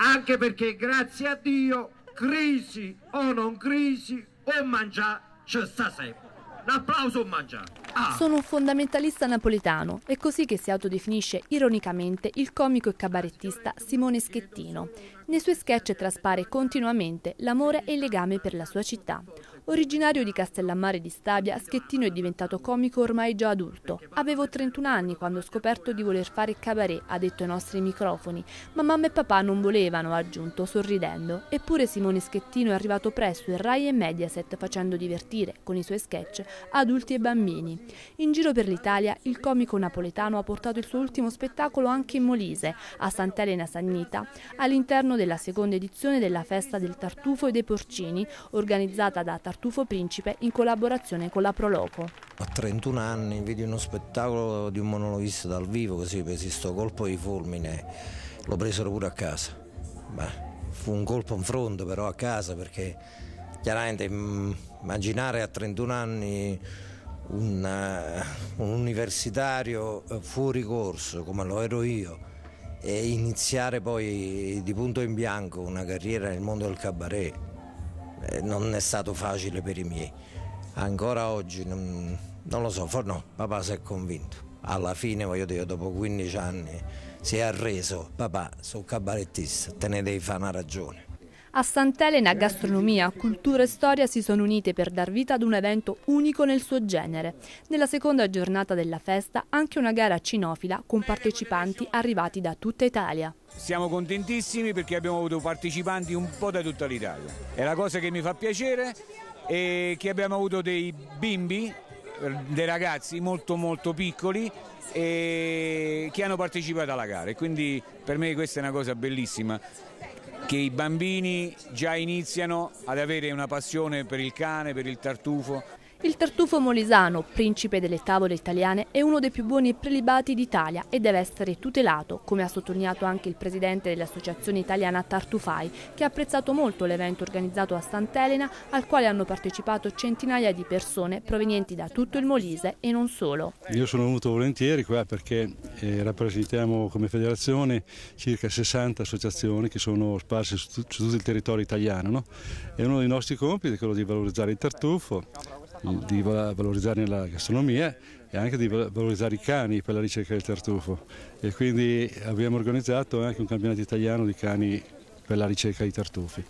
Anche perché grazie a Dio, crisi o non crisi, o mangiare c'è sta sempre. Un applauso o mangiare. Ah. Sono un fondamentalista napoletano, è così che si autodefinisce ironicamente il comico e cabarettista Simone Schettino. Nei suoi sketch traspare continuamente l'amore e il legame per la sua città. Originario di Castellammare di Stabia, Schettino è diventato comico ormai già adulto. Avevo 31 anni quando ho scoperto di voler fare cabaret, ha detto ai nostri microfoni, ma mamma e papà non volevano, ha aggiunto, sorridendo. Eppure Simone Schettino è arrivato presto in Rai e Mediaset facendo divertire, con i suoi sketch, adulti e bambini. In giro per l'Italia, il comico napoletano ha portato il suo ultimo spettacolo anche in Molise, a Sant'Elena Sannita, all'interno della seconda edizione della Festa del Tartufo e dei Porcini, organizzata da Tartufo Tartufo Principe in collaborazione con la Proloco. A 31 anni vidi uno spettacolo di un monologhista dal vivo, così per questo colpo di fulmine, lo presero pure a casa. Beh, fu un colpo in fronte però a casa perché chiaramente mm, immaginare a 31 anni un, uh, un universitario eh, fuori corso come lo ero io e iniziare poi di punto in bianco una carriera nel mondo del cabaret eh, non è stato facile per i miei. Ancora oggi non, non lo so, for no, papà si è convinto. Alla fine, voglio dire, dopo 15 anni si è arreso, papà, sono cabarettista, te ne devi fare una ragione. A Sant'Elena gastronomia, cultura e storia si sono unite per dar vita ad un evento unico nel suo genere. Nella seconda giornata della festa anche una gara cinofila con partecipanti arrivati da tutta Italia. Siamo contentissimi perché abbiamo avuto partecipanti un po' da tutta l'Italia. È la cosa che mi fa piacere e che abbiamo avuto dei bimbi, dei ragazzi molto molto piccoli che hanno partecipato alla gara e quindi per me questa è una cosa bellissima che i bambini già iniziano ad avere una passione per il cane, per il tartufo. Il tartufo molisano, principe delle tavole italiane, è uno dei più buoni prelibati d'Italia e deve essere tutelato, come ha sottolineato anche il presidente dell'Associazione Italiana Tartufai, che ha apprezzato molto l'evento organizzato a Sant'Elena, al quale hanno partecipato centinaia di persone provenienti da tutto il Molise e non solo. Io sono venuto volentieri qua perché eh, rappresentiamo come federazione circa 60 associazioni che sono sparse su, tutto il territorio italiano no? e uno dei nostri compiti è quello di valorizzare il tartufo di valorizzare la gastronomia e anche di valorizzare i cani per la ricerca del tartufo e quindi abbiamo organizzato anche un campionato italiano di cani per la ricerca di tartufi.